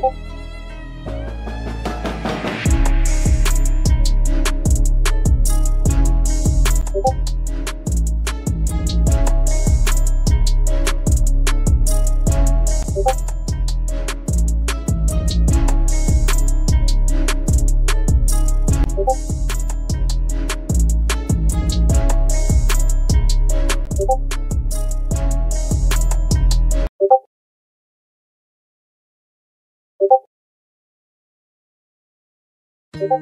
こ？You